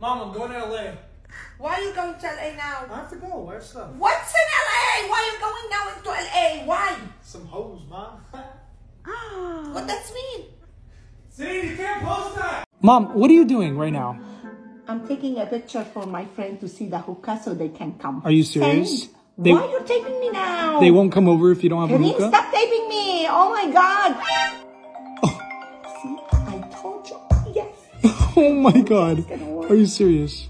Mom, I'm going to LA. Why are you going to LA now? I have to go. Where's stuff? What's in LA? Why are you going now into LA? Why? Some hoes, Mom. What does mean? See, you can't post that. Mom, what are you doing right now? I'm taking a picture for my friend to see the hookah so they can come. Are you serious? Send. They- Why are you taping me now? They won't come over if you don't have a Kareem, hookah? stop taping me! Oh my god! Oh my god. Are you serious?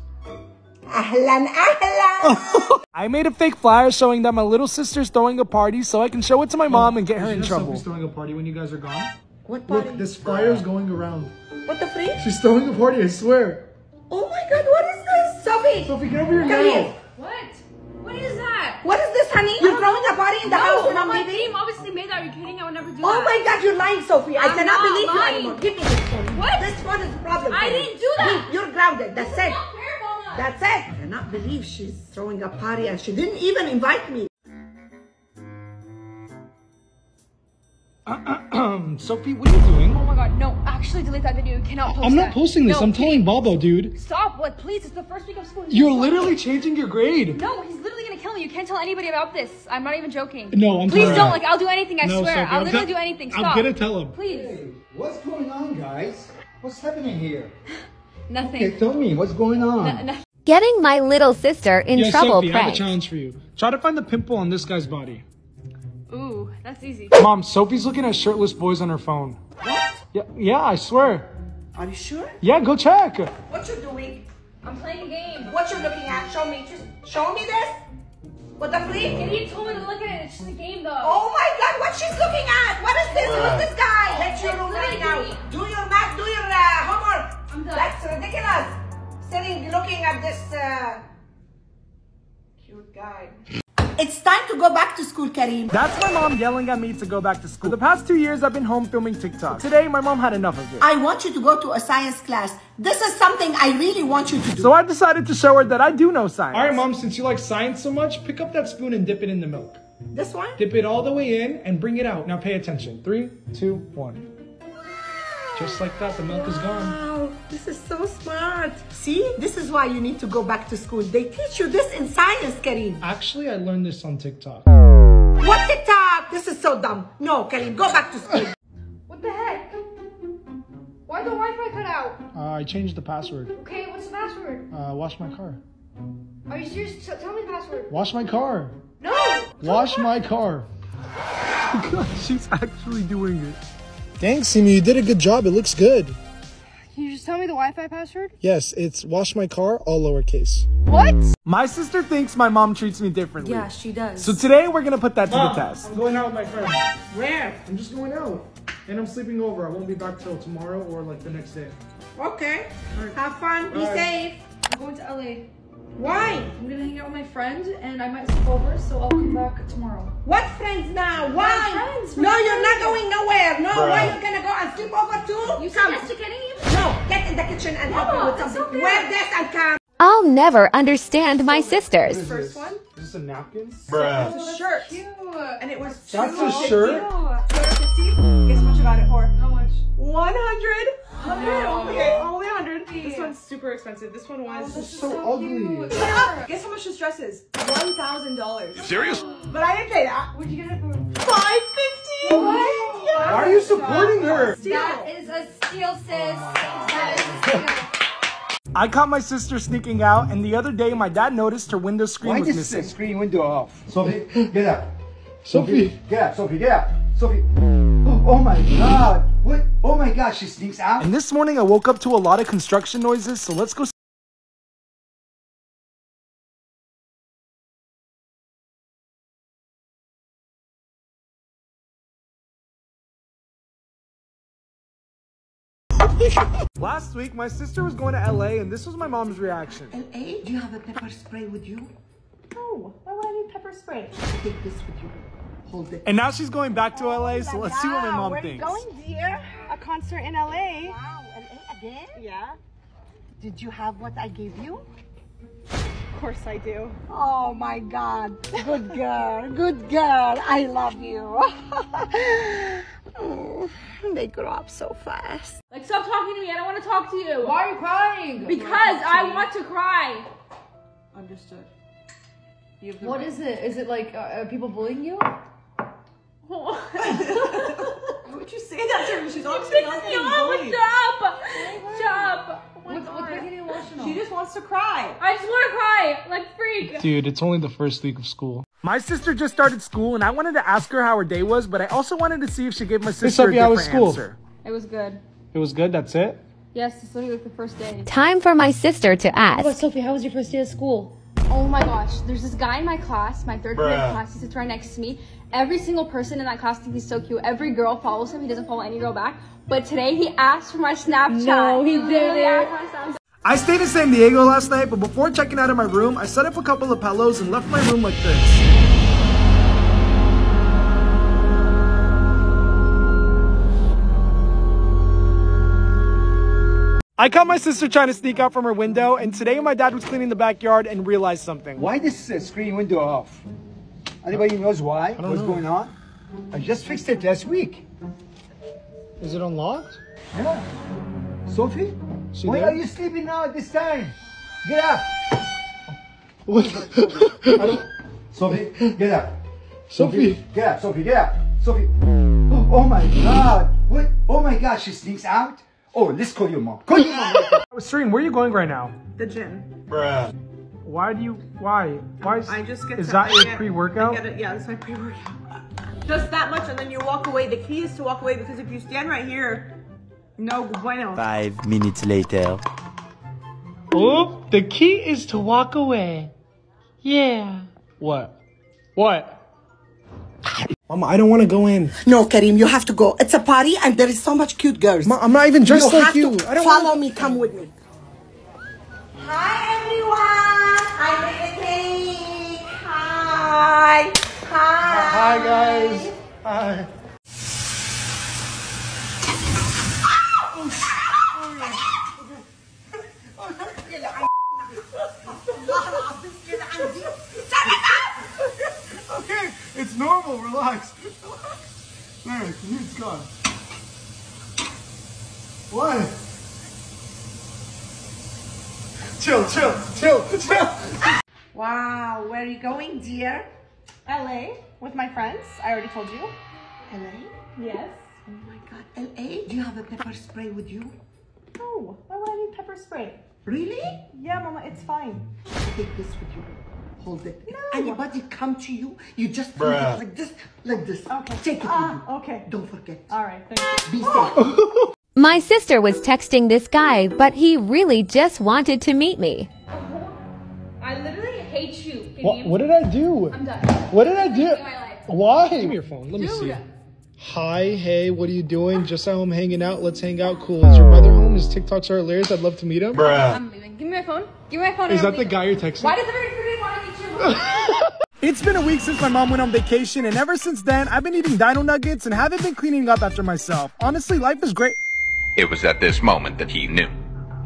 Ahlan, ahlan! I made a fake flyer showing that my little sister's throwing a party so I can show it to my mom and get her in trouble. Sophie's throwing a party when you guys are gone. what party? Look, this flyer's going around. What the freak? She's throwing a party, I swear. Oh my god, what is this? Sophie! Sophie, get over here Come now. here. What? What is that? What is this, honey? You're throwing a party in the house No, when I'm my leaving? obviously made that. Are you kidding? I would never do Oh that. Oh my god, you're lying, Sophie. I I'm cannot not believe you anymore. Give me this phone. What? This phone is a problem. I didn't do that. You're grounded. That's it. Not fair, Mama. That's it. I cannot believe she's throwing a party and she didn't even invite me. Sophie, what are you doing? Oh my god, no. Actually, delete that video. You cannot post I'm not that. posting this. No, I'm telling Bobo, dude. Stop. What? Please. It's the first week of school. He's You're gonna literally me. changing your grade. No, he's literally gonna kill me. You can't tell anybody about this. I'm not even joking. No, I'm Please don't. Like, I'll do anything. I No, swear. Sophie, I'll I'm literally do anything. Stop. I'm gonna tell him. Please. What's going on, guys? What's happening here? Nothing. Okay, tell me what's going on. N- Getting my little sister in Yeah, trouble Sophie, I have a challenge for you. Try to find the pimple on this guy's body. Ooh, that's easy. Mom, Sophie's looking at shirtless boys on her phone. What? Yeah, yeah, I swear. Are you sure? Yeah, go check. What you doing? I'm playing a game. What you looking at? Show me. Just show me this. What the freak? And you told me to look at it. It's just a game, though. Oh my god, what she's looking at? What is this? Who's this guy? Let's your It's room right now. me. Do your math, do your uh, homework. I'm done. That's ridiculous. Sitting looking at this uh, cute guy. It's time to go back to school, Kareem. That's my mom yelling at me to go back to school. For the past two years, I've been home filming TikTok. Today, my mom had enough of it. I want you to go to a science class. This is something I really want you to do. So I decided to show her that I do know science. All right, mom, since you like science so much, pick up that spoon and dip it in the milk. This one? Dip it all the way in and bring it out. Now pay attention. Three, two, one. Just like that, the milk is gone. Wow, this is so smart. See, this is why you need to go back to school. They teach you this in science, Kareem. Actually, I learned this on TikTok. What TikTok? This is so dumb. No, Kareem, go back to school. What the heck? Why the Wi-Fi cut out? Uh, I changed the password. Okay, what's the password? Uh, wash my car. Are you serious? T- tell me the password. Wash my car. No. Wash my car. God, She's actually doing it. Thanks, Simi. You did a good job. It looks good. Can you just tell me the Wi-Fi password? Yes, it's wash my car, all lowercase. What? My sister thinks my mom treats me differently. Yeah, she does. So today we're gonna put that to the Mom, test. I'm going out with my friends. Where? I'm just going out. And I'm sleeping over. I won't be back till tomorrow or like the next day. Okay. Have fun. Be Bye. safe. I'm going to LA. Why? I'm gonna hang out with my friend, and I might sleep over, so I'll come back tomorrow. What friends now? Why? friends, no, my you're not going nowhere. No, why you gonna go and sleep over too? You come. suggested getting you? No, get in the kitchen and help me with it's something. okay. Wear this and come. I'll never understand my sisters. First one. Is this a napkin? It's a shirt. Cute. And it was That's a shirt? Guess how much you got it for? How much? 100. No. Okay, only 100. This one's super expensive. This one was. Oh, this is so, ugly. Guess how much this dress is? One thousand dollars. Serious? But I didn't pay that. Where'd you get it from? Five fifty. What? Yeah. Why are you supporting her? That is a steal, sis. Oh that is a steal. I caught my sister sneaking out, and the other day my dad noticed her window screen Why was is the missing. screen window off? Sophie, get up. Sophie. Get up, Sophie, get up. Sophie. Oh, my god. What? Oh my god, she sneaks out. And this morning I woke up to a lot of construction noises, so let's go. s- Last week, my sister was going to LA, and this was my mom's reaction. L.A., do you have a pepper spray with you? No. Why would I need pepper spray? Take this with you. Hold it. And now she's going back to LA, so let's see what my mom Where thinks. are you going, dear? A concert in LA. Wow, L.A. again? Yeah. Did you have what I gave you? Of course I do. Oh my god. Good girl. Good girl. I love you. They grow up so fast. Like, stop talking to me. I don't want to talk to you. Why are you crying? Because I want to cry. Understood. What is it? Is it like uh, are people bullying you? Why would you say that to her? She's obviously Fix not me being up. bullied. Stop. Stop. Oh my What's, what's making you emotional? She just wants to cry. I just want to cry. Like, freak. Dude, it's only the first week of school. My sister just started school, and I wanted to ask her how her day was, but I also wanted to see if she gave my sister Sophie, a how different was school? answer. It was good. It was good. That's it. Yes, it's literally like the first day. Time for my sister to oh, But ask. Sophie, how was your first day of school? Oh my gosh, there's this guy in my class, my third grade class, he sits right next to me. Every single person in that class thinks he's so cute. Every girl follows him. He doesn't follow any girl back. But today he asked for my Snapchat. No, he didn't. asked for my Snapchat. I stayed in San Diego last night, but before checking out of my room, I set up a couple of pillows and left my room like this. I caught my sister trying to sneak out from her window, and today my dad was cleaning the backyard and realized something. Why this uh, screen window off? Anybody knows why? What's going on? I just fixed it last week. Is it unlocked? Yeah. Sophie? She Why there? are you sleeping now at this time? Get up. Sophie, get up. Sophie. Get up, Sophie, get up. Sophie. Oh my god. What? Oh my god, she sneaks out? Oh, let's call your mom. Call your mom. Serene, where are you going right now? The gym. Why do you? Why? Why? Is, I just get is to- that I your pre-workout? It. Yeah, that's my pre-workout. Just that much, and then you walk away. The key is to walk away because if you stand right here, no bueno. Five minutes later. Oh, the key is to walk away. Yeah. What? What? Mama, I don't want to go in. No, Karim, you have to go. It's a party and there is so much cute girls. Ma, I'm not even dressed you like have you. to I don't follow wanna- me. Come with me. Hi, everyone. I made the cake. Hi. Hi. Hi guys. Hi. Okay, it's normal. Relax. There, it's gone. What? Chill, chill, chill, chill. Wow. Where are you going, dear? LA with my friends. I already told you. LA? Yes. Oh my God. LA? Do you have a pepper spray with you? No. Why would I need pepper spray? Really? Yeah, Mama, it's fine. Take this with you. Hold it. If anybody come to you, you just like this, like this. Okay. Take it Ah, with okay. Don't forget. All right. Thank you. Be safe. My sister was texting this guy, but he really just wanted to meet me. I literally hate you. What, what did I do? I'm done. What did I do? Why? Give me your phone. Let me see. Hi, hey, what are you doing? Just how I'm hanging out. Let's hang out. Cool. Is your brother home? His TikToks are hilarious. I'd love to meet him. I'm leaving. Give me my phone. Give me my phone. Is that I'm the guy you're texting? Why does everybody want to meet you? It's been a week since my mom went on vacation, and ever since then, I've been eating dino nuggets and haven't been cleaning up after myself. Honestly, life is great. It was at this moment that he knew.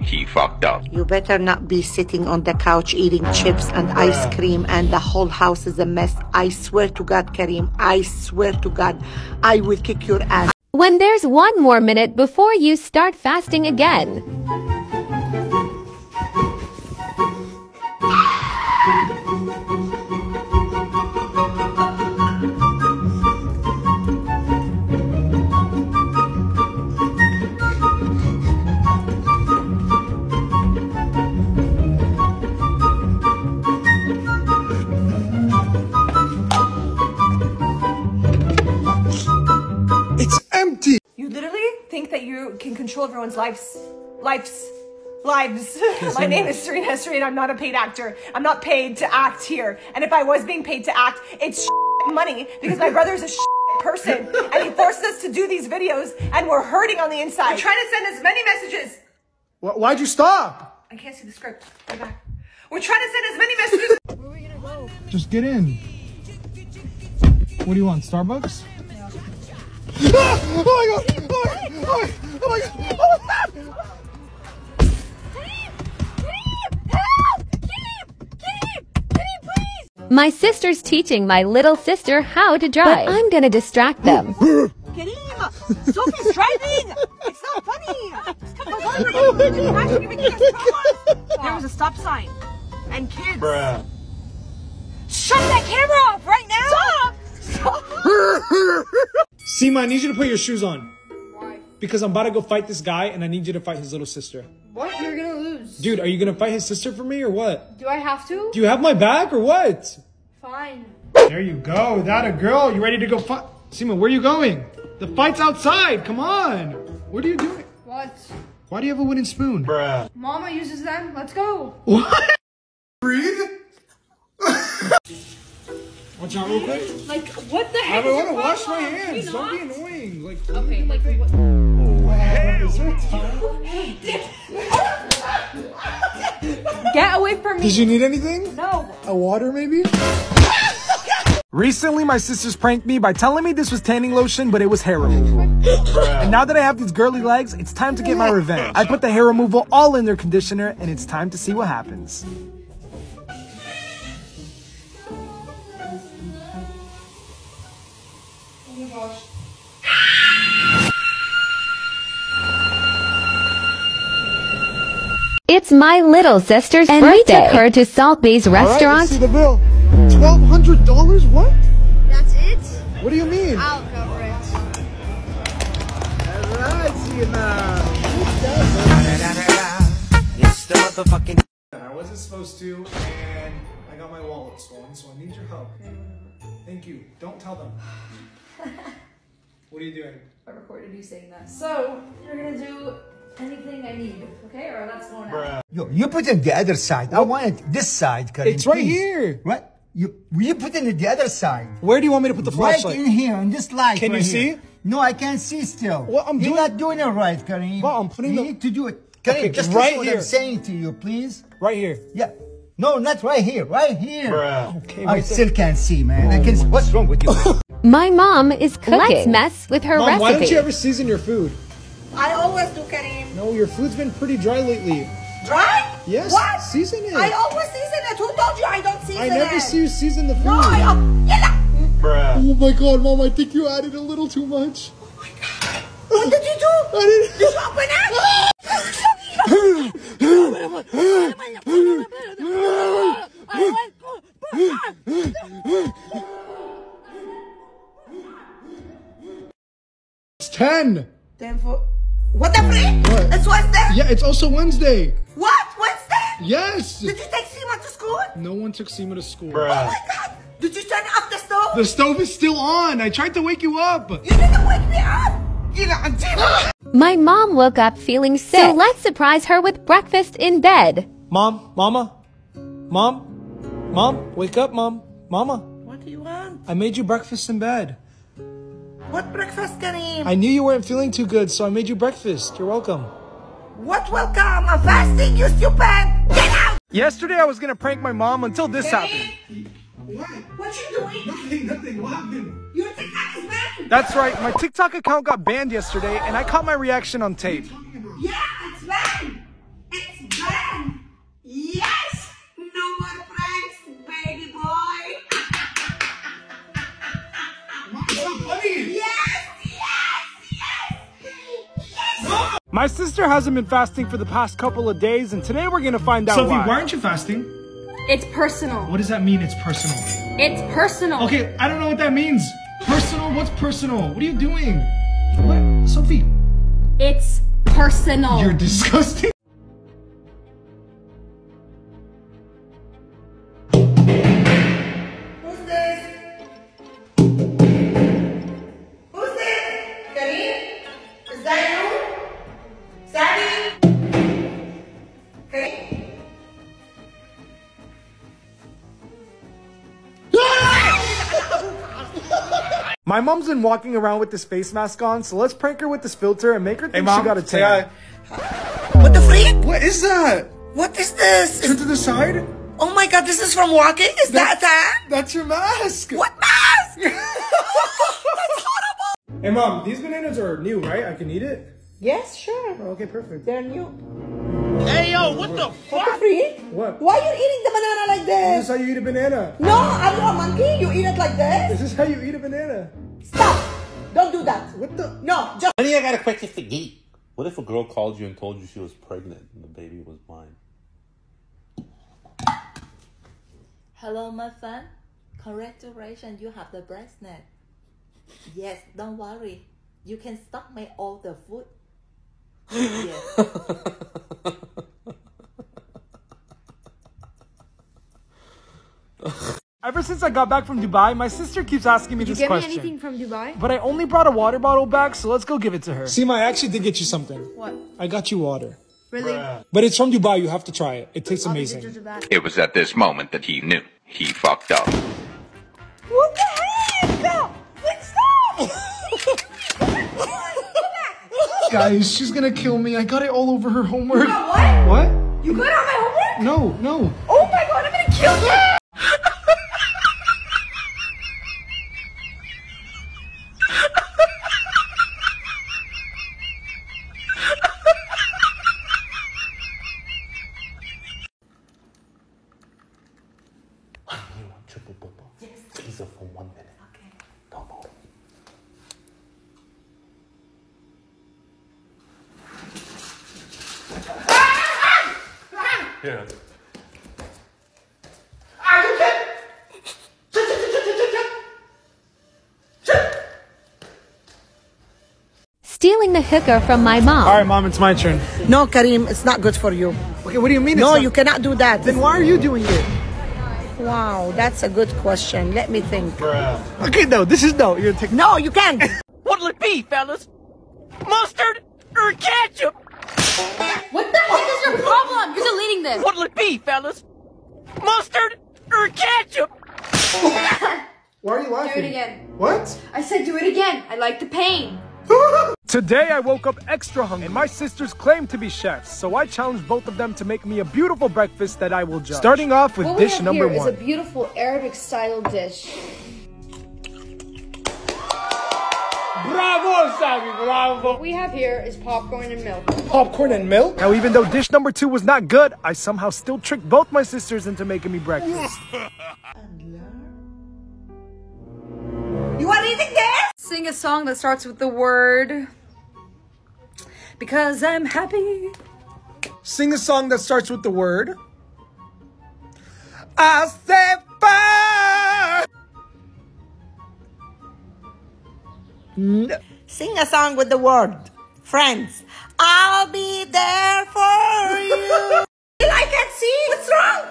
He fucked up. You better not be sitting on the couch eating chips and ice cream and the whole house is a mess. I swear to God, Karim, I swear to God, I will kick your ass. When there's one more minute before you start fasting again. Control everyone's lives. Lives. Lives. My name is Serene Hesri and I'm not a paid actor. I'm not paid to act here. And if I was being paid to act, it's money because my brother's a person and he forces us to do these videos and we're hurting on the inside. I'm trying to send as many messages. Wh- Why'd you stop? I can't see the script. Go back. We're trying to send as many messages. Just get in. What do you want? Starbucks? Ah! Oh my god! Oh my god! Oh my god! Oh my! My sister's teaching my little sister how to drive. But I'm gonna distract them. Karim, Sophie's driving! It's not funny! Come on, Imagine you're making us. There was a stop sign. And kids. Bruh. Shut that camera off right now! Stop! Seema, I need you to put your shoes on. Why? Because I'm about to go fight this guy and I need you to fight his little sister. What? You're gonna lose. Dude, are you gonna fight his sister for me or what? Do I have to? Do you have my back or what? Fine. There you go. That a girl. You ready to go fight? Seema, where are you going? The fight's outside. Come on. What are you doing? What? Why do you have a wooden spoon? Bruh. Mama uses them. Let's go. What? Breathe? Watch out real quick. Like, what the I heck? don't want to wash my hands. Don't be annoying. Like, Okay, like, what? Is there a towel? Get away from me. Did you need anything? No. A water maybe? Recently, my sisters pranked me by telling me this was tanning lotion, but it was hair removal. and now that I have these girly legs, it's time to get my revenge. I put the hair removal all in their conditioner, and it's time to see what happens. It's my little sister's and we took her to Salt Bae's restaurant. the bill. Twelve hundred dollars? What? That's it? What do you mean? I'll cover it. All right, see you now. It's the motherfucking. I wasn't supposed to, and I got my wallet stolen, so I need your help. Thank you. Don't tell them. what are you doing? I recorded you saying that. So, you're gonna do anything I need, okay? Or that's going out. Yo, you put it the other side. I want it this side, Karim. It's right please. here. What? You you put it the other side. Where do you want me to put the flashlight? Right in here, in this light. Can you right see? No, I can't see still. Well, I'm You're doing- not doing it right, Karim. Well, I'm putting you the- need to do it. Karim, Okay, just right listen what here. I'm saying to you, please. Right here. Yeah. No, not right here. Right here. Okay, I right still can't see, man. I can. Oh, what's wrong with you? My mom is cooking. Let's mess with her Mom, why don't you ever season your food? I always do, Karim. No, your food's been pretty dry lately. Dry? Yes, What? season it. I always season it. Who told you I don't season it? I it? never see you season the food. No, I don't. Yalla. Oh my god, mom, I think you added a little too much. Oh my god. What did you do? I didn't. Did you open it? It's 10. Then for what the freak? Mm. What? It's Wednesday. Yeah, it's also Wednesday. What? Wednesday? Yes. Did you take Sima to school? No one took Seema to school. Oh my god! Did you turn off the stove? The stove is still on. I tried to wake you up. You didn't wake me up. You know, Antima. My mom woke up feeling sick. So let's surprise her with breakfast in bed. Mom, mama, mom, mom, wake up, mom, mama. What do you want? I made you breakfast in bed. What breakfast, Karim? I knew you weren't feeling too good, so I made you breakfast. You're welcome. What welcome? I'm fasting, you stupid! Get out! Yesterday I was gonna prank my mom until this happened. What? What you doing? Nothing, nothing. What happened? Your TikTok is banned! That's right. My TikTok account got banned yesterday, and I caught my reaction on tape. Yeah, it's banned! It's banned! My sister hasn't been fasting for the past couple of days, and today we're gonna find out Sophie, why. why aren't you fasting? It's personal. What does that mean? It's personal. It's personal. Okay, I don't know what that means. Personal? What's personal? What are you doing? What? Sophie, It's personal. you're disgusting. Mom's been walking around with this face mask on, so let's prank her with this filter and make her think she got a say tan. What the freak? What is that? What is this? Turn to the side. Oh my god, this is from walking? Is that that? That's your mask. What mask? That's horrible! Hey mom, these bananas are new, right? I can eat it? Yes, sure. Okay, perfect. They're new. Hey yo, what the What the freak? What? Why are you eating the banana like This this? is how you eat a banana. No, are you a monkey? You eat it like this? This is how you eat a banana. Stop! Don't do that. What the? No, just. Honey, I got a question for Geek. What if a girl called you and told you she was pregnant and the baby was mine? Hello, my son. Congratulations, you have the bracelet. Yes, don't worry. You can stock my all the food. Yes. Ever since I got back from Dubai, my sister keeps asking me this question. Did you get question. me anything from Dubai? But I only brought a water bottle back, so let's go give it to her. Seema, I actually did get you something. What? I got you water. Really? But it's from Dubai. You have to try it. It tastes amazing. It was at this moment that he knew he fucked up. What the heck? Wait, stop! Guys, she's gonna kill me. I got it all over her homework. what? What? You got it on my homework? No, no. Oh my god, I'm gonna kill you! You want triple bubble? Yes. Teaser for one minute. Okay. Don't move. Here. Stealing the hookah from my mom. All right, mom, it's my turn. No, Karim, it's not good for you. Okay, what do you mean? No, it's not- you cannot do that. Then why are you doing it? Wow, that's a good question. Let me think. Okay, no, this is no. You're taking. No, you can't. What'll it be, fellas? Mustard or ketchup? What the heck is your problem? You're deleting this. What'll it be, fellas? Mustard or ketchup? Why are you laughing? Do it again. What? I said do it again. I like the pain. Today I woke up extra hungry, and my sisters claim to be chefs, so I challenged both of them to make me a beautiful breakfast that I will judge. Starting off with what we dish have number here is one. a beautiful Arabic style dish. Bravo, Sammy, bravo. What we have here is popcorn and milk. Popcorn and milk? Now, even though dish number two was not good, I somehow still tricked both my sisters into making me breakfast. You are eating this? Sing a song that starts with the word. Because I'm happy. Sing a song that starts with the word. I said fire. Sing a song with the word. Friends, I'll be there for you. I can't see. What's wrong?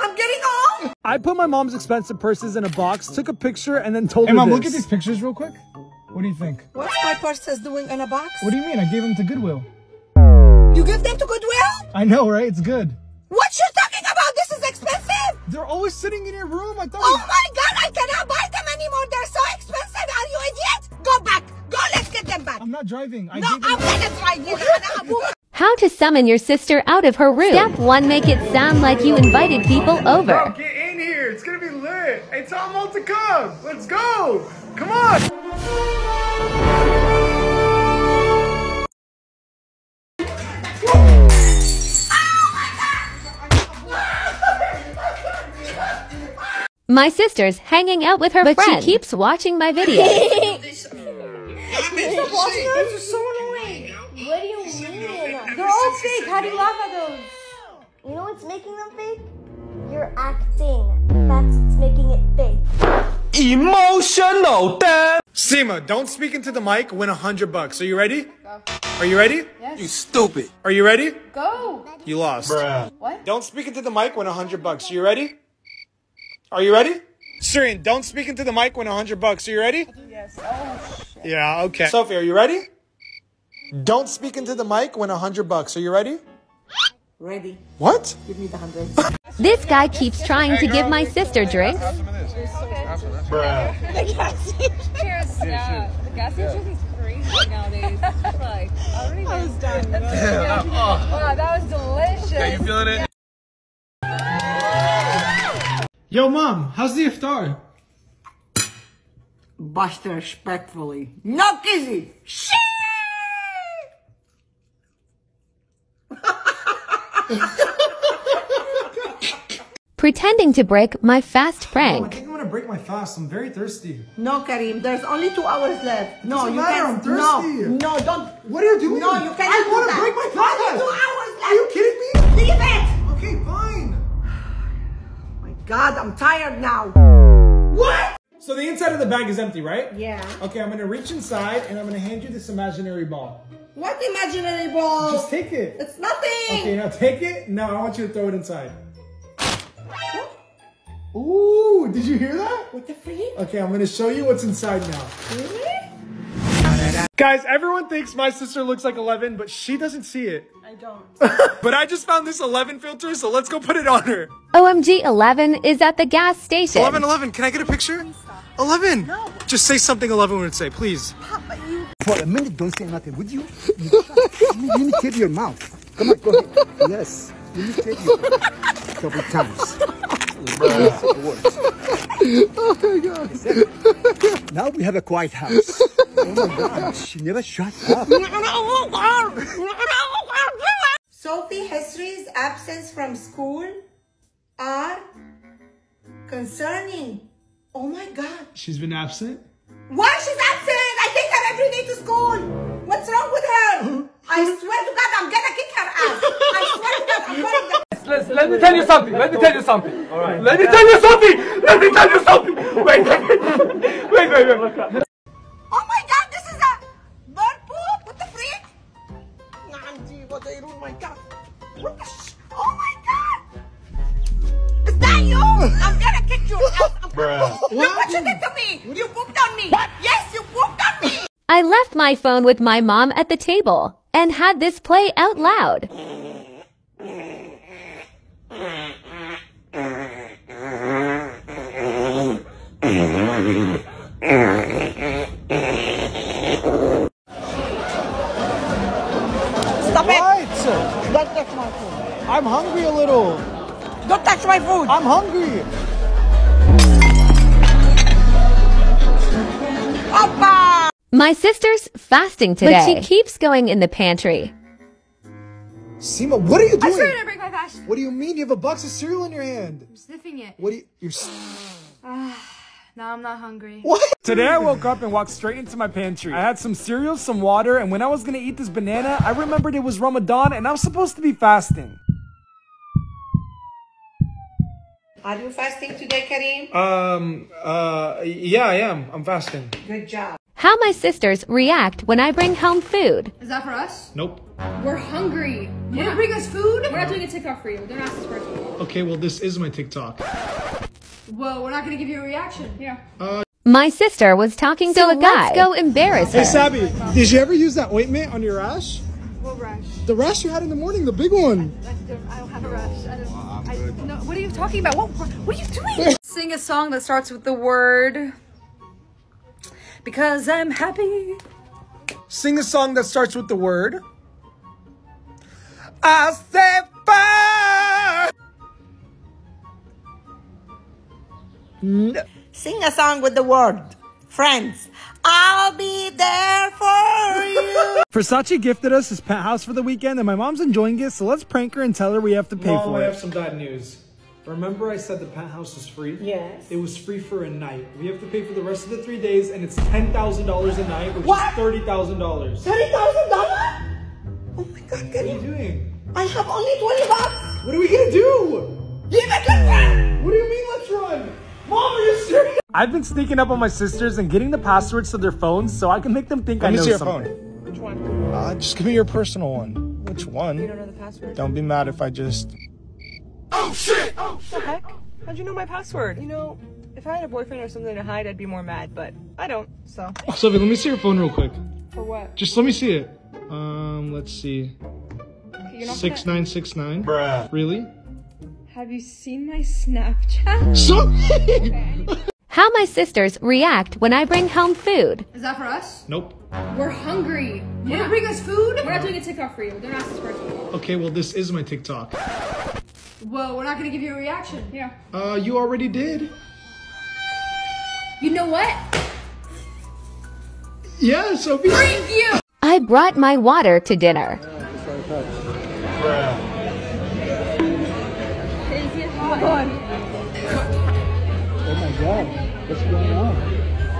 I'm getting old. I put my mom's expensive purses in a box, took a picture, and then told Hey, her mom, this. look at these pictures real quick. What do you think? What's my purses doing in a box? What do you mean? I gave them to Goodwill. You give them to Goodwill? I know, right? It's good. What you talking about? This is expensive. They're always sitting in your room. I thought. Oh my god, I cannot buy them anymore. They're so expensive. Are you idiot? Go back. Go, let's get them back. I'm not driving. I no, I'm gonna drive you. How to summon your sister out of her room. Step 1 Make it sound like you invited people over. Bro, Get in here. It's gonna be lit. Hey, tell them all to come. Let's go. Come on. My sister's hanging out with her but she keeps watching my videos. Stop watching those. They're so annoying. What do you mean? They're all fake. How do you laugh at those? You know what's making them fake? You're acting. That's what's making it fake. Emotional damn. Seema, don't speak into the mic. Win a hundred bucks. Are you ready? Are you ready? Yes. You stupid. Are you ready? Go. You lost. Bruh. What? Don't speak into the mic. Win a hundred bucks. Are you ready? Are you ready? Serene, don't speak into the mic. when a hundred bucks. Are you ready? Yes. Oh shit. Yeah. Okay. Sophie, are you ready? Don't speak into the mic. when a hundred bucks. Are you ready? Ready. What? Give me the hundred. This guy keeps trying to give my sister drinks. The gas station. Yeah. The gas station is crazy nowadays. like, I don't. I was done. Oh. Wow, that was delicious. Yeah, you feeling it? Yo, mom, how's the iftar? Buster respectfully. No kizzy. Shit. Pretending to break my fast prank. I'm gonna break my fast. I'm very thirsty. No, Karim, there's only two hours left. No, you matter, can't. I'm thirsty. No, no, don't. What are you doing? No, you cannot I do want to that. break my fast. Only two hours left. Are you kidding me? Leave it. Okay, fine. My God, I'm tired now. What? So the inside of the bag is empty, right? Yeah. Okay, I'm gonna reach inside and I'm gonna hand you this imaginary ball. What imaginary ball? Just take it. It's nothing. Okay, now take it. Now I want you to throw it inside. Ooh, did you hear that? What the freak? Okay, I'm gonna show you what's inside now. Guys, everyone thinks my sister looks like 11, but she doesn't see it. I don't. but I just found this 11 filter, so let's go put it on her. OMG 11 is at the gas station. 11, 11, can I get a picture? 11. No. Just say something 11 would say, please. For a minute, don't say nothing, would you? you let me tape your mouth. Come on, go ahead. Yes. Let me tape you. Couple times. Yes, it works. Oh my god. Now we have a quiet house. Oh my god, she never shuts up. Sophie Hesri's absence from school are concerning. Oh my God. She's been absent? Why she's absent? I take her every day to school. What's wrong with her? I swear to God, I'm gonna kick her ass. I swear to God, I'm gonna. Let, let me tell you something. Let me tell you something. All right. Let me tell you something. Let me tell you something. Wait, wait, wait, wait, wait. wait. Oh my God, this is a bird poop. What the freak? Nanji, what I ruined my God. What the sh- Oh my God. Is that you? I'm gonna kick your ass. I'm- Bruh. Look what you did to me. You pooped on me. Yes, you pooped on me. I left my phone with my mom at the table and had this play out loud. Stop it. What? Don't touch my food. I'm hungry a little. Don't touch my food. I'm hungry. Papa. My sister's fasting today, but she keeps going in the pantry. Sima, what are you doing? I'm doing? trying to break my fast. What do you mean? You have a box of cereal in your hand. I'm sniffing it. What do you? You're. s- now I'm not hungry. What? Today I woke up and walked straight into my pantry. I had some cereal, some water, and when I was gonna eat this banana, I remembered it was Ramadan and I'm supposed to be fasting. Are you fasting today, Karim? Um, uh, yeah, I am. I'm fasting. Good job. How my sisters react when I bring home food. Is that for us? Nope. We're hungry. You wanna bring us food? We're not doing a TikTok for you. Don't ask us for it. Okay, well, this is my TikTok. Well, we're not gonna give you a reaction. Here. Uh, my sister was talking to a guy. Let's go embarrass her. Hey, Sabby, did you ever use that ointment on your rash? What rush? The rash you had in the morning, the big one. I don't have a rash. I don't. I, no, what are you talking about? What, what are you doing? Sing a song that starts with the word. Because I'm happy. Sing a song that starts with the word. I said fire. Sing a song with the word. Friends, I'll be there for you. Versace gifted us his penthouse for the weekend, and my mom's enjoying it, so let's prank her and tell her we have to pay Mom, for I it. have some bad news. Remember I said the penthouse was free? Yes. It was free for a night. We have to pay for the rest of the three days, and it's $10,000 a night, which What? is $30,000. $30,000? Oh my God, What are you doing? I have only 20 bucks. What are we gonna do? Leave it like that. What do you mean, let's run? Mom, are you serious? I've been sneaking up on my sisters and getting the passwords to their phones so I can make them think I know something. Use your phone. Which one? Uh, just give me your personal one. Which one? You don't know the password? Don't be mad if I just. What the heck? How'd you know my password? You know, if I had a boyfriend or something to hide, I'd be more mad, but I don't, so. Sophie, let me see your phone real quick. For what? Just let me see it. Um, let's see. You're gonna- nine six nine. Bruh. Really? Have you seen my Snapchat? So. How my sisters react when I bring home food. Is that for us? nope. We're hungry. You wanna bring us food? We're not doing a TikTok for you. Don't ask us for it. Okay, well, this is my TikTok. Well, we're not gonna give you a reaction. Yeah. Uh, you already did. You know what? Yeah, Sophie. Thank you. I brought my water to dinner. Bruh. Is it hot? Oh my god, what's going on?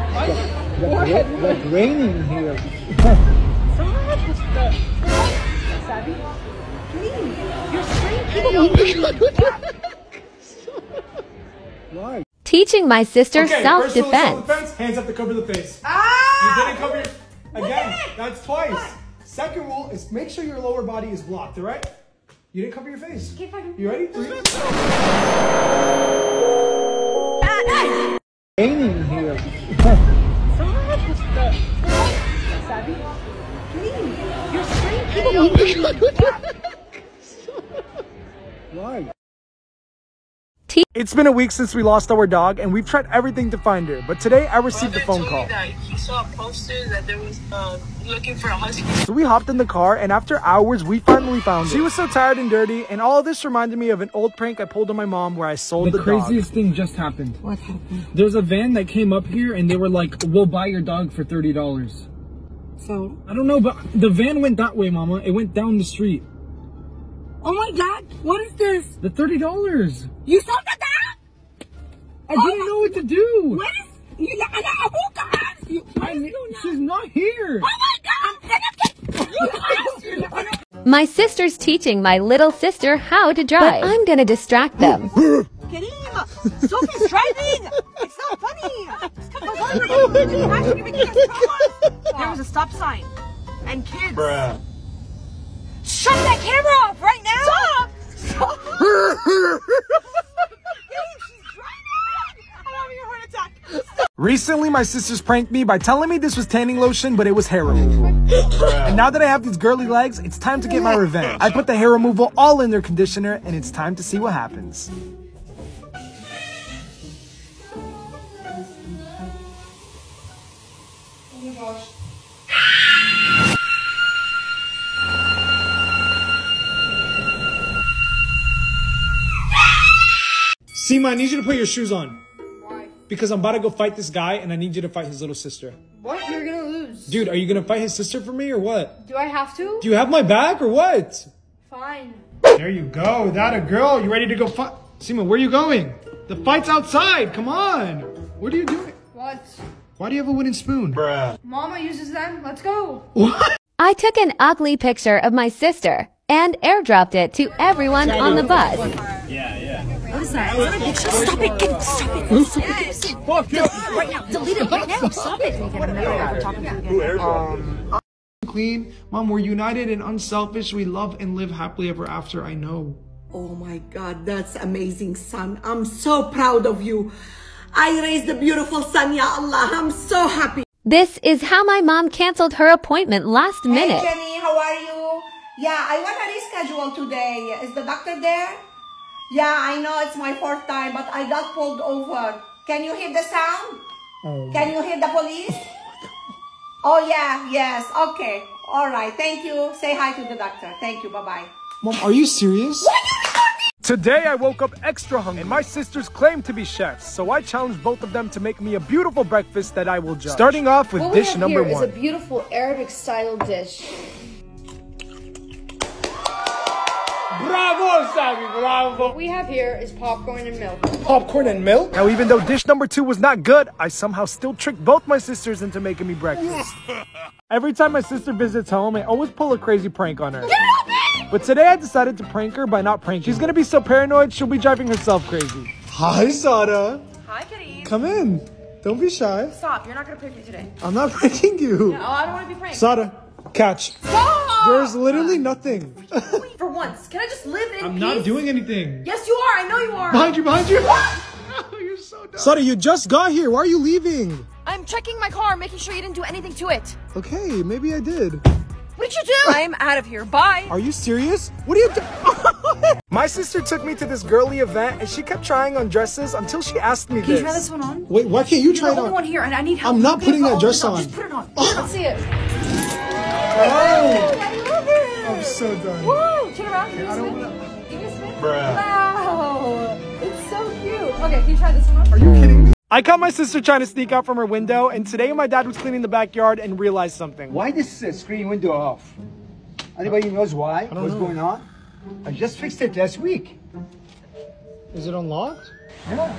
It's like, like, ra- like raining here. Sabi? Please. You're screaming. Why? Teaching my sister Okay, first rule of self-defense. self-defense, hands up to cover the face. Ah! You didn't cover your... Again, that's twice. Second rule is make sure your lower body is blocked, all right? You didn't cover your face. You ready? Three. Raining here. Sabi? Please. You're screaming. Why? It's been a week since we lost our dog, and we've tried everything to find her. But today, I received a phone call. That he saw a poster that there was uh, looking for a husky. So we hopped in the car, and after hours, we finally found her. She was so tired and dirty, and all of this reminded me of an old prank I pulled on my mom where I sold the, the dog. craziest thing just happened. What happened? There's a van that came up here and they were like, "We'll buy your dog for thirty dollars." So? I don't know, but the van went that way, Mama. It went down the street. Oh my god, what is this? The $30. You sold that dog I oh didn't know what to do. What is, you, I, I woke up. You, I she's not here. Oh my god, you My sister's teaching my little sister how to drive. But I'm gonna distract them. Karim, Sophie's driving! It's not funny! There was a stop sign. And kids. Bruh. Shut that camera off right now. Stop. Stop. She's driving. I'm having a heart attack. Recently, my sisters pranked me by telling me this was tanning lotion, but it was hair removal. And now that I have these girly legs, it's time to get my revenge. I put the hair removal all in their conditioner, and it's time to see what happens. Seema, I need you to put your shoes on. Why? Because I'm about to go fight this guy, and I need you to fight his little sister. What? You're gonna lose. Dude, are you gonna fight his sister for me, or what? Do I have to? Do you have my back, or what? Fine. There you go. That a girl. You ready to go fight? Seema, where are you going? The fight's outside. Come on. What are you doing? What? Why do you have a wooden spoon? Bruh. Mama uses them. Let's go. What? I took an ugly picture of my sister and airdropped it to everyone on the bus. Yeah, yeah. What is that? Is that a picture? Stop it. Get, stop it. Stop it. Fuck you. Right now. Delete it right now. Stop it. I'm never ever talking to you again. Um, clean. Mom, we're united and unselfish. We love and live happily ever after. I know. Oh my God, that's amazing, son. I'm so proud of you. I raised a beautiful son, Ya Allah. I'm so happy. This is how my mom canceled her appointment last minute. Hey, Jenny, how are you? Yeah, I want to reschedule today. Is the doctor there? Yeah, I know it's my fourth time, but I got pulled over. Can you hear the sound? Oh Can you hear the police? Oh, yeah, yes. Okay. All right. Thank you. Say hi to the doctor. Thank you. Bye-bye. Mom, are you serious? Today I woke up extra hungry and my sisters claim to be chefs, so I challenged both of them to make me a beautiful breakfast that I will judge. Starting off with what we dish have number here is one. a beautiful Arabic style dish. Bravo, Sammy, bravo. What we have here is popcorn and milk. Popcorn and milk? Now, even though dish number two was not good, I somehow still tricked both my sisters into making me breakfast. Every time my sister visits home, I always pull a crazy prank on her. But today I decided to prank her by not pranking. She's gonna be so paranoid, she'll be driving herself crazy. Hi, Sada. Hi, Kitty. Come in. Don't be shy. Stop. You're not gonna prank me today. I'm not pranking you. No, I don't want to be pranked. Sada, catch. Stop! There's literally nothing. For once, can I just live in I'm peace? not doing anything. Yes, you are. I know you are. Behind you, behind you. Sada, you just got here. Why are you leaving? I'm checking my car, making sure you didn't do anything to it. Okay, maybe I did. What did you do? I'm out of here. Bye. Are you serious? What are you doing? My sister took me to this girly event and she kept trying on dresses until she asked me Can this. you try this one on? Wait, why can't you You're try the only one here, and I need help. I'm not putting that dress this on. Just put it on. Let's see it. Oh, I love it. I'm so done. Woo! Turn around. Give me a spin. Give me a spin. Bruh. Wow. It's so cute. Okay, can you try this one? Are you kidding me? I caught my sister trying to sneak out from her window, and today my dad was cleaning the backyard and realized something. Why this uh, screen window off? Anybody knows why? don't What's know. going on? I just fixed it last week. Is it unlocked? Yeah.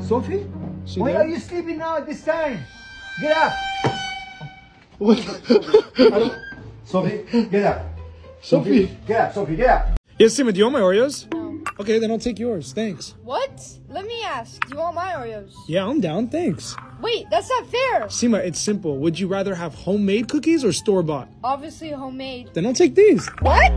Sophie? She Why there? are you sleeping now at this time? Get up. Sophie, get up. Sophie. Get up, Sophie, get up. Yes, Sima, do you want my Oreos? No. Okay, then I'll take yours. Thanks. What? Let me ask. Do you want my Oreos? Yeah, I'm down. Thanks. Wait, that's not fair. Sima, it's simple. Would you rather have homemade cookies or store bought? Obviously homemade. Then I'll take these. What?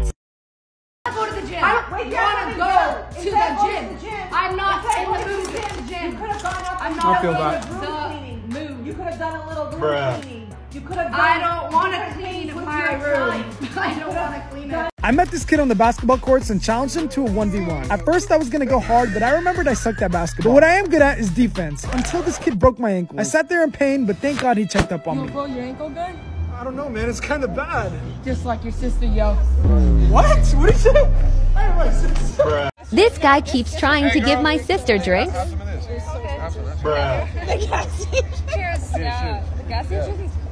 Go to the gym. I don't- wait, want to go gonna the Instead gym. to the gym. I'm not in the mood to to the the gym. gym. You could have gone up I'm not I feel done that. The mood. You could have done a little room cleaning. You could have done. I don't want to clean with my room. I don't want to clean it. I met this kid on the basketball courts and challenged him to a 1v1. At first, I was gonna go hard, but I remembered I sucked at basketball. But what I am good at is defense, until this kid broke my ankle. I sat there in pain, but thank God he checked up on me. pull your ankle good? I don't know, man. It's kind of bad. Just like your sister, yo. What? What did you say? Hey, my sister. This guy keeps trying to give my sister drinks. Bruh. Cheers. Yeah. The gas station is crazy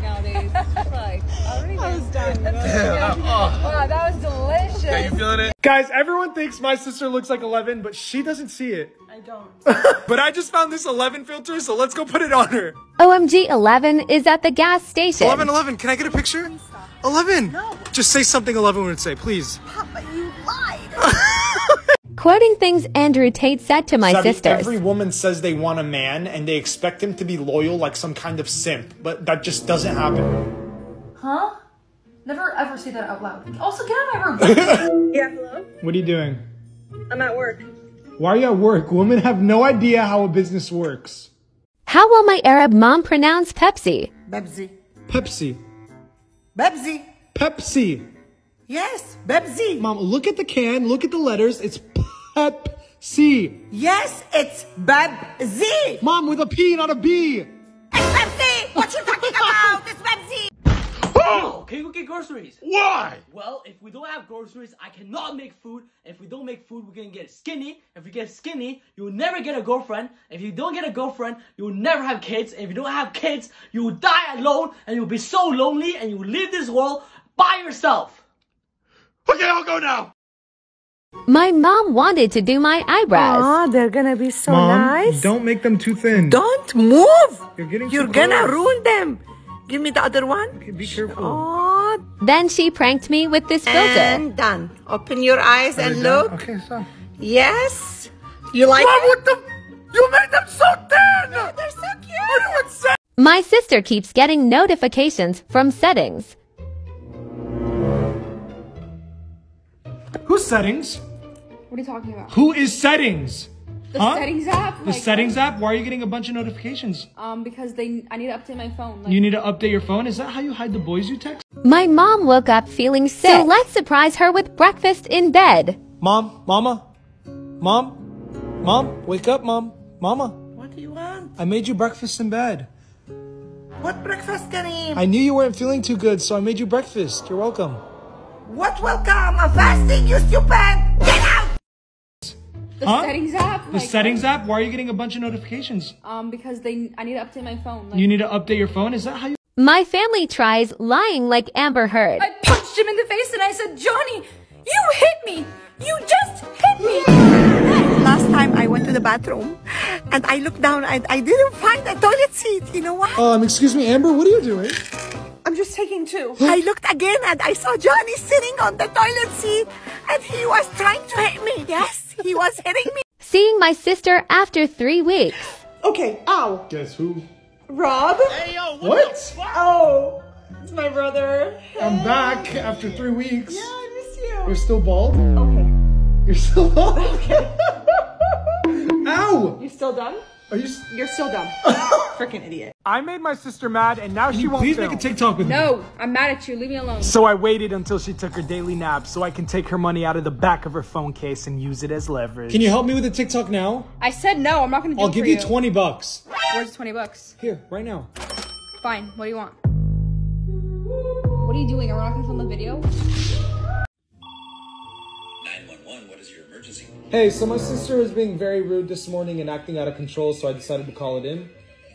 nowadays. like, I. I was done. Oh. Wow, that was delicious. feeling it? Guys, everyone thinks my sister looks like 11, but she doesn't see it. I don't. but I just found this 11 filter, so let's go put it on her. OMG 11 is at the gas station. 11, 11, can I get a picture? 11. No. Just say something 11 would say, please. Papa, you lied. Quoting things Andrew Tate said to my Sabi, sisters. Every woman says they want a man and they expect him to be loyal like some kind of simp, but that just doesn't happen. Huh? Never ever say that out loud. Also, get out of my room. Yeah, hello? What are you doing? I'm at work. Why are you at work? Women have no idea how a business works. How will my Arab mom pronounce Pepsi? Pepsi. Pepsi. Bebzi. Pepsi. Yes, Bebzi. Mom, look at the can, look at the letters. It's Pepsi. Yes, it's Bebzi. Mom, with a P, not a B. It's Bebzi. What you talking about? It's Bebzi. Oh, can you get groceries? Why? Well, if we don't have groceries, I cannot make food. If we don't make food, we're gonna get skinny. If we get skinny, you'll never get a girlfriend. If you don't get a girlfriend, you'll never have kids. If you don't have kids, you will die alone and you'll be so lonely and you will leave this world by yourself. Okay, I'll go now. My mom wanted to do my eyebrows. Aw, they're gonna be so Mom, nice. don't make them too thin. Don't move. You're getting You're too gonna close. ruin them. Give me the other one. Be careful. Oh, Then she pranked me with this filter. and done. Open your eyes and look. Okay, stop. Yes. You like Mom, it? what the? You made them so thin. They're so cute. Are you insane? My sister keeps getting notifications from settings. Who's settings? What are you talking about? Who is settings? The Huh? settings app? The Like, settings app? Why are you getting a bunch of notifications? Um, because they, I need to update my phone. Like, You need to update your phone? Is that how you hide the boys you text? My mom woke up feeling sick. So let's surprise her with breakfast in bed. Mom, mama, mom, mom, wake up, mom, mama. What do you want? I made you breakfast in bed. What breakfast, Kareem? I knew you weren't feeling too good, so I made you breakfast. You're welcome. What welcome? I'm fasting, you stupid! Get out! the Huh? settings app? The Like, settings app? Why are you getting a bunch of notifications? Um, because they, I need to update my phone. Like, You need to update your phone? Is that how you? My family tries lying like Amber Heard. I punched him in the face and I said, Johnny, you hit me. You just hit me. Last time I went to the bathroom and I looked down and I didn't find a toilet seat. You know what? Um, excuse me, Amber, what are you doing? I'm just taking two. I looked again and I saw Johnny sitting on the toilet seat and he was trying to hit me. Yes, he was hitting me. Seeing my sister after three weeks. Okay, ow. Guess who? Rob? Hey yo, What? Oh, it's my brother. I'm back after three weeks. Yeah, I miss you. You're still bald? Okay. You're still bald? Okay. ow! You still done? Are you? You're still dumb. Freaking idiot. I made my sister mad, and now Can she you won't please film. make a TikTok with me? no, I'm mad at you. Leave me alone. So I waited until she took her daily nap so I can take her money out of the back of her phone case and use it as leverage. Can you help me with the TikTok now? I said no. I'm not gonna do I'll it give for you 20 bucks. Where's the 20 bucks? Here, right now. Fine. What do you want? What are you doing? Are we not gonna film the video? 911, what is your emergency? Hey, so my sister was being very rude this morning and acting out of control, so I decided to call it in.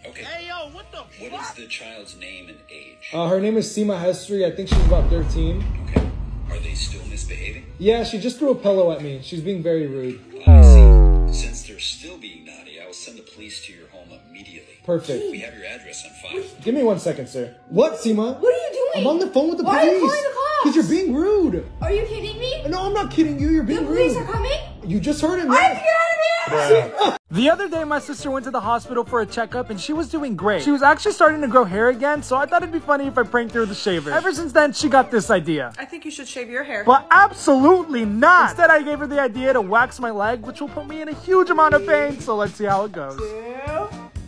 Okay. Hey, yo, what the What is the child's name and age? Uh, her name is Seema Hesri. I think she's about 13. Okay. Are they still misbehaving? Yeah, she just threw a pillow at me. She's being very rude. I see. Since they're still being naughty, I will send the police to your home immediately. Perfect. We have your address on file. Give me one second, sir. What, Seema? What are you doing? I'm on the phone with the Why are you police. calling the cops? Because you're being rude. Are you kidding me? No, I'm not kidding you. You're being The police rude. are coming? You just heard him. I man. have to get out of here! The other day, my sister went to the hospital for a checkup and she was doing great. She was actually starting to grow hair again, so I thought it'd be funny if I pranked her with a shaver. Ever since then, she got this idea. I think you should shave your hair. But absolutely not! Instead, I gave her the idea to wax my leg, which will put me in a huge amount of pain, so let's see how it goes. Two.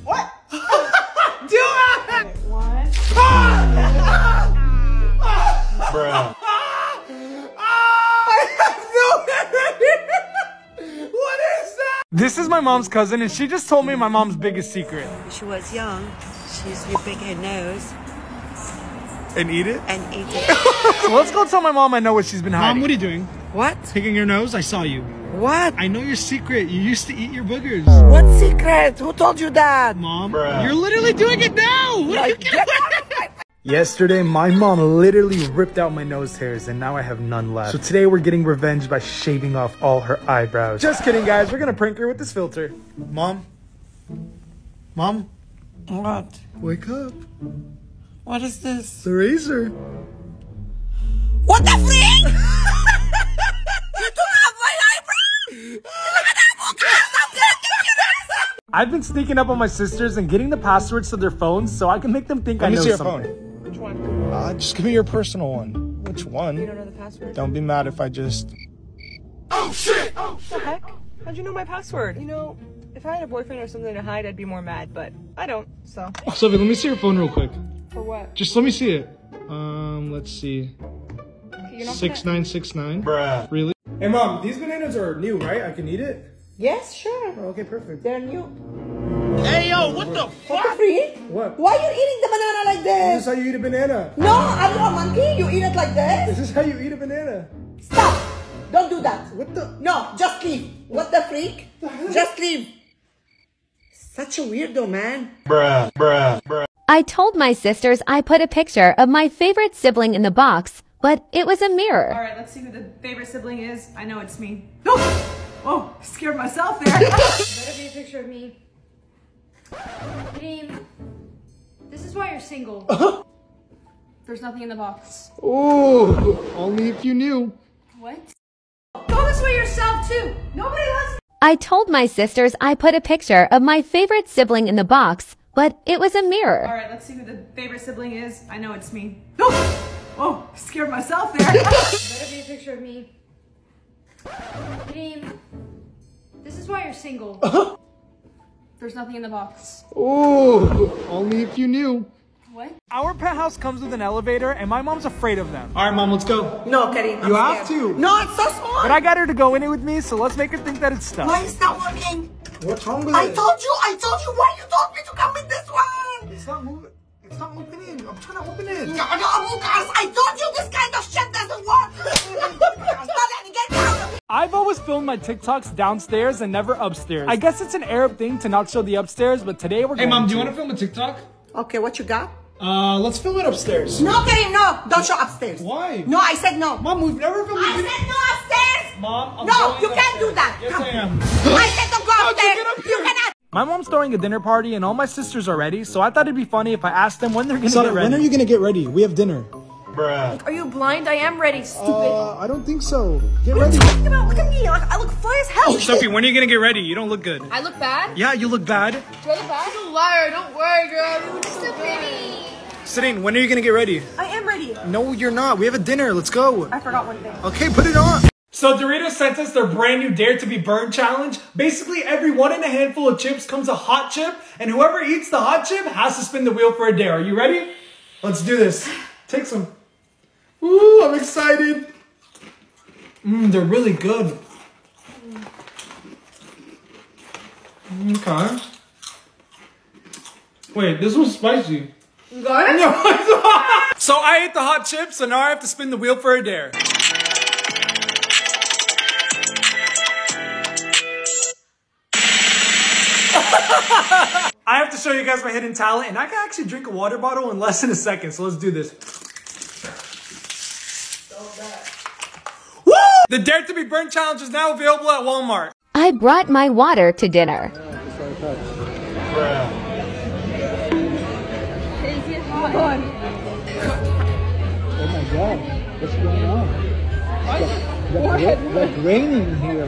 What? Do it! One. Ah! Bruh. I have no memory. What is that? This is my mom's cousin, and she just told me my mom's biggest secret. When she was young, she used to pick her nose And eat it? and eat it. so let's go tell my mom I know what she's been hiding. Mom, what are you doing? What? Picking your nose? I saw you. What? I know your secret. You used to eat your boogers. What secret? Who told you that? Mom, you're literally doing it now. What are you Yesterday, my mom literally ripped out my nose hairs, and now I have none left. So today, we're getting revenge by shaving off all her eyebrows. Just kidding, guys. We're gonna prank her with this filter. Mom? Mom? What? Wake up. What is this? The razor. What the freak? you took off my eyebrow! Look at that book! I'm gonna give you this! I've been sneaking up on my sisters and getting the passwords to their phones so I can make them think Let I know see your something. phone. Which one? Uh, just give me your personal one. Which one? You don't know the password? Don't be mad if I just. Oh shit! Oh What the heck? How'd you know my password? You know, if I had a boyfriend or something to hide, I'd be more mad, but I don't, so. Sophie, let me see your phone real quick. For what? Just let me see it. Um, let's see. Six nine six nine. Bruh. Really? Hey, mom, these bananas are new, right? I can eat it? Yes, sure. Oh, okay, perfect. They're new. Hey yo, what the What the freak? What? Why you eating the banana like This this? is how you eat a banana. No, are you a monkey? You eat it like this? This is how you eat a banana. Stop! Don't do that. What the? No, just leave. What the freak? Just leave. Such a weirdo, man. Bruh. Bruh. Bruh. I told my sisters I put a picture of my favorite sibling in the box, but it was a mirror. Alright, let's see who the favorite sibling is. I know it's me. Oh! Oh, scared myself there. Better be a picture of me. Dream. This is why you're single. Uh-huh. There's nothing in the box. Oh, only if you knew. What? Go this way yourself too. Nobody loves I told my sisters I put a picture of my favorite sibling in the box, but it was a mirror. Alright, let's see who the favorite sibling is. I know it's me. Oh! Oh, scared myself there. Better be a picture of me. Dream. This is why you're single. Uh-huh. There's nothing in the box. Ooh, only if you knew. What? Our penthouse comes with an elevator, and my mom's afraid of them. All right, mom, let's go. No, Kareem. You I'm have scared. to. No, it's so small. But I got her to go in it with me, so let's make her think that it's stuff. Why is not working? What's wrong with I it? told you, I told you why you told me to come in this one! It's not moving. It's not opening. I'm trying to open it. No, no, Lucas, I told you this kind of shit doesn't work! Stop it, get down! I've always filmed my TikToks downstairs and never upstairs. I guess it's an Arab thing to not show the upstairs, but today we're Hey, going mom, do you want to film a TikTok? Okay, what you got? Uh, let's film it upstairs. No, Kareem, no. Don't show upstairs. Why? No, I said no. Mom, we've never filmed I a video. said no upstairs. Mom, I'm no, going you can't do that. Yes, Come. I am. I said don't go upstairs. get up You cannot. My mom's throwing a dinner party and all my sisters are ready, so I thought it'd be funny if I asked them when they're gonna Son, get ready. when are you gonna get ready? We have dinner. Bruh. Are you blind? I am ready, stupid. Uh, I don't think so. Get what are ready. you talking about? Look at me. Like, I look fly as hell. Sophie, when are you gonna get ready? You don't look good. I look bad? Yeah, you look bad. Do I look bad? You're a liar. Don't worry, girl. You look so pretty. Sitting, when are you gonna get ready? I am ready. No, you're not. We have a dinner. Let's go. I forgot one thing. Okay, put it on. So Doritos sent us their brand new Dare to be Burned challenge. Basically, every one in a handful of chips comes a hot chip, and whoever eats the hot chip has to spin the wheel for a dare. Are you ready? Let's do this. Take some. Ooh, I'm excited. Mmm, they're really good. Okay. Wait, this one's spicy. You got it? No. So I ate the hot chips, so now I have to spin the wheel for a dare. Show you guys my hidden talent, and I can actually drink a water bottle in less than a second, so let's do this. Woo! The Dare to be Burnt challenge is now available at Walmart. I I brought my water to dinner. Oh my god, what's going on? It's like, like, like raining here.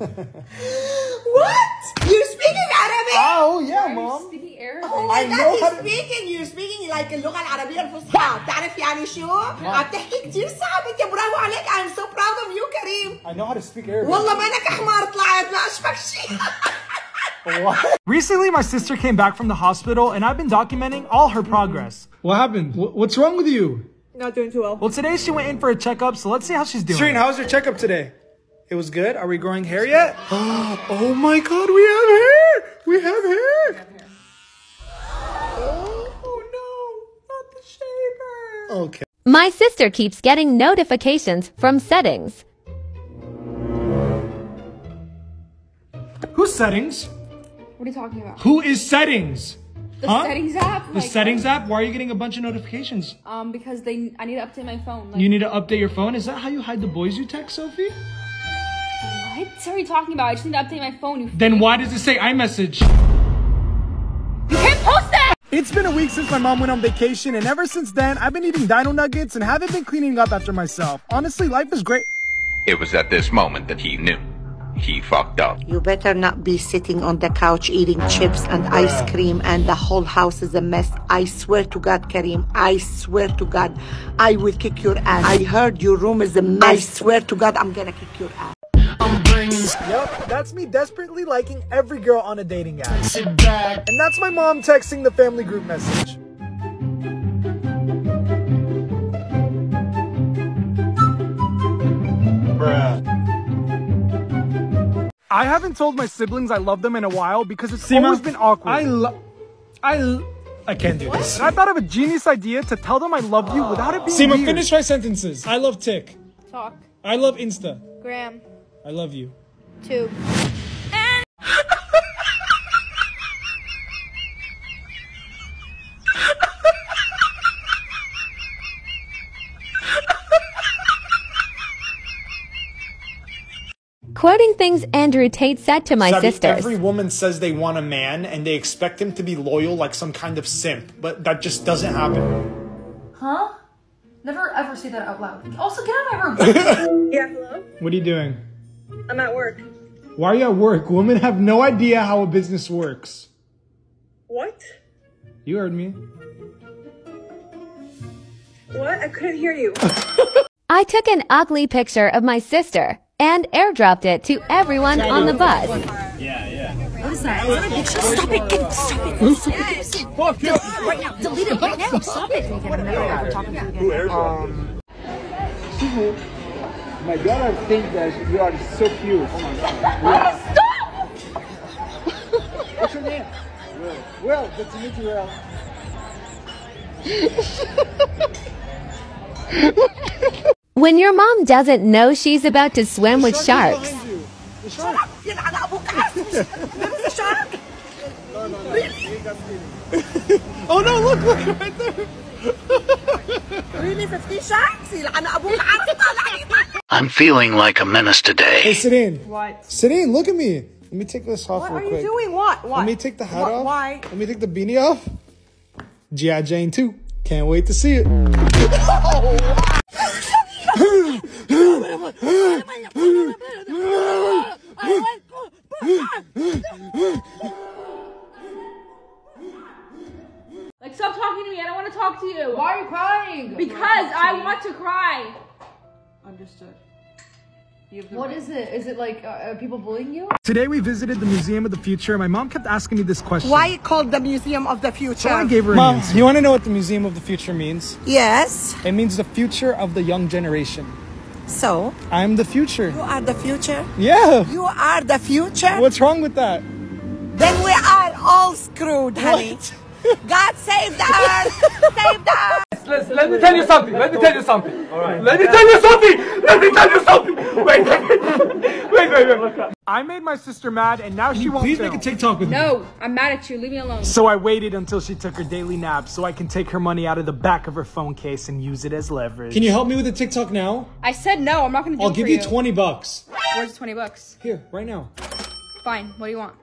What? You're speaking Arabic? Oh, yeah, mom. Speaking Arabic. Oh my I God, know you're how to- speaking, you're speaking like اللغة العربية الفصحى. بتعرف يعني شو؟ عم تحكي كتير صعب انت برافو عليك. I'm so proud of you كريم. I know how to speak Arabic. والله ما انك حمار طلعت ما اشفك شيء. Recently, my sister came back from the hospital and I've been documenting all her progress. What happened? Wh- What's wrong with you? Not doing too well. Well, today she went in for a checkup, so let's see how she's doing. Serene, how was your checkup today? It was good. Are we growing hair yet? oh my god, we have hair! We have hair! Oh no, not the shaver! Okay. My sister keeps getting notifications from settings. Who's settings? What are you talking about? Who is settings? The Huh? settings app? The Like, settings app? Why are you getting a bunch of notifications? Um, because they, I need to update my phone. Like, You need to update your phone? Is that how you hide the boys you text, Sophie? What are you talking about? I just need to update my phone. Then why does it say iMessage? You can't post that! It's been a week since my mom went on vacation, and ever since then, I've been eating dino nuggets and haven't been cleaning up after myself. Honestly, life is great. It was at this moment that he knew. He fucked up. You better not be sitting on the couch eating chips and ice cream and the whole house is a mess. I swear to God, Kareem, I swear to God, I will kick your ass. I heard your room is a mess. I swear to God, I'm gonna kick your ass. Yep, that's me desperately liking every girl on a dating app. Sit back. And that's my mom texting the family group message. I haven't told my siblings I love them in a while because it's Seema, always been awkward. I love. I. l- I can't do this. I thought of a genius idea to tell them I love you without it being Seema, weird. finish my sentences. I love Tick. Talk. I love Insta. Graham. I love you. Two. Quoting things Andrew Tate said to my Sabi, sisters. Every woman says they want a man and they expect him to be loyal like some kind of simp, but that just doesn't happen. Huh? Never ever say that out loud. Also, get out of my room. Yeah, hello? What are you doing? I'm at work. Why are you at work? Women have no idea how a business works. What? You heard me. What? I couldn't hear you. I took an ugly picture of my sister and airdropped it to everyone on the bus. Yeah, yeah. What is that? Is that a picture? Stop it! Get, stop it! Stop it! Fuck you! Right now! Delete it right now! Stop it! Who My daughter thinks that you are so cute. Stop! What's your name? Will. Will, good to meet you, Will. When your mom doesn't know she's about to swim with sharks. Shut up! يلعن أبوك عسل! There is a shark! Oh no, look, look right there. Really 50 sharks? يلعن أبوك عسل طالع I'm feeling like a menace today. Hey, sit in. What? Sit in, look at me. Let me take this off What real are you doing? What? What? Let me take the hat What? off. Why? Let me take the beanie off. G.I. Jane 2. Can't wait to see it. Like, stop talking to me. I don't want to talk to you. Why are you crying? Because I want to cry. Understood. What is it? Is it like uh, are people bullying you? Today we visited the Museum of the Future. My mom kept asking me this question. Why it called the Museum of the Future? So I gave her Mom, answer. you want to know what the Museum of the Future means? Yes. It means the future of the young generation. So? I'm the future. You are the future? Yeah. You are the future? What's wrong with that? Then we are all screwed, honey. God save the earth! save the earth! Let me tell you something. Let me tell you something. All right. Let me tell you something. Let me tell you something. Wait, wait, wait, wait, wait. wait. I made my sister mad and now she won't Please film. make a TikTok with me. No, I'm mad at you. Leave me alone. So I waited until she took her daily nap so I can take her money out of the back of her phone case and use it as leverage. Can you help me with the TikTok now? I said no. I'm not gonna do I'll it give for you 20 bucks. Where's the 20 bucks? Here, right now. Fine. What do you want?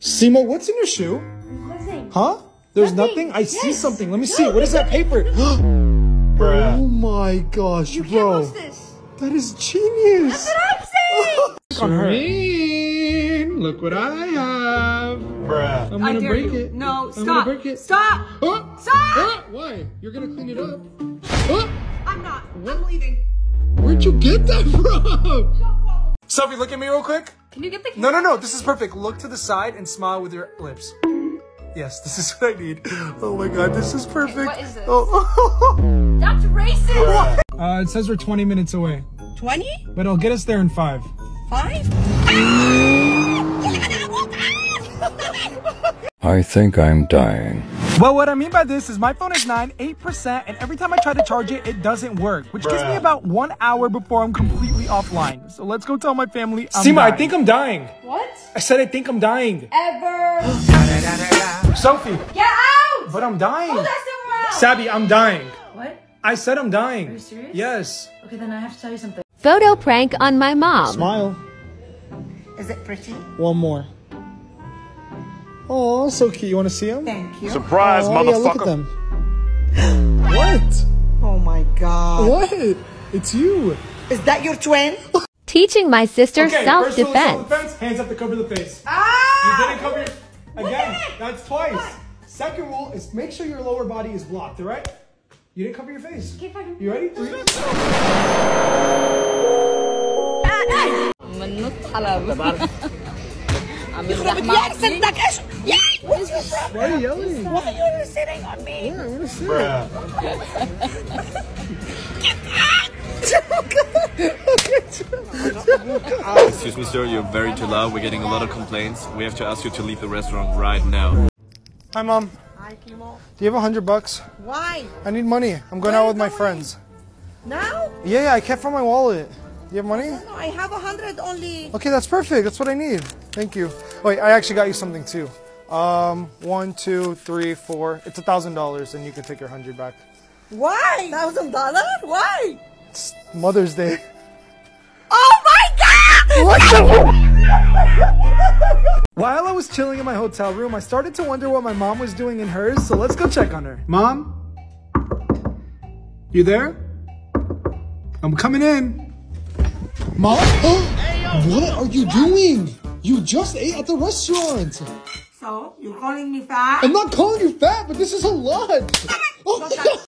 Simo, what's in your shoe? Nothing. Huh? There's nothing? I see something. Let me see. What is that paper? oh my gosh, bro. That is genius. That's what I'm saying. On her. Serene, look what I have. Bruh. I'm gonna break you. it. No, I'm stop. gonna break it. Stop. Oh, Stop. oh, why? You're gonna clean it up. Oh, I'm not. I'm leaving. where'd you get that from? Sophie, look at me real quick. Can you get the No, no, no. This is perfect. Look to the side and smile with your lips. Yes, this is what I need. Oh my god, this is perfect. what is this? Oh. That's racist. Uh, it says we're 20 minutes away, 20? but it'll get us there in five. Five? I think I'm dying. Well, what I mean by this is my phone is 9, 8%, and every time I try to charge it, it doesn't work, which gives me about one hour before I'm completely offline. So let's go tell my family I'm Seema, I think I'm dying. What? I said I think I'm dying. Ever. Sophie, Get out. but I'm dying. Go there somewhere else. Sabby, I'm dying. What? I said I'm dying. Are you serious? Yes. Okay, then I have to tell you something. Photo prank on my mom. Smile. Is it pretty? One more. Oh, so cute. You want to see them? Thank you. Surprise, oh, motherfucker. Yeah, look at them. what? Oh my god. What? It's you. Is that your twin? Teaching my sister okay, self-defense. Self hands up to cover the face. Ah! You didn't cover your... Again, that's twice. What? Second rule is make sure your lower body is blocked, all right? You didn't cover your face. You ready? Three. Ah, ah! Yexrob it. Yes, and like, yes. What's your problem? Why are you yelling? Why are you sitting on me? Yeah. Get out! Excuse me, sir. You're very too loud. We're getting a lot of complaints. We have to ask you to leave the restaurant right now. Hi, mom. Hi, Kimo. Do you have a hundred bucks? Why? I need money. I'm going Where out with my friends. Now? Yeah, yeah. I kept from my wallet. Do you have money? No, I have a hundred only. Okay, that's perfect. That's what I need. Thank you. Wait, I actually got you something too. Um, one, two, three, four. It's a thousand dollars, and you can take your hundred back. Why? Thousand dollar? Why? It's Mother's Day. Oh my god! What the? While I was chilling in my hotel room, I started to wonder what my mom was doing in hers, so let's go check on her. Mom? You there? I'm coming in. Mom? what are you doing? You just ate at the restaurant. So, you're calling me fat? I'm not calling you fat, but this is a lot.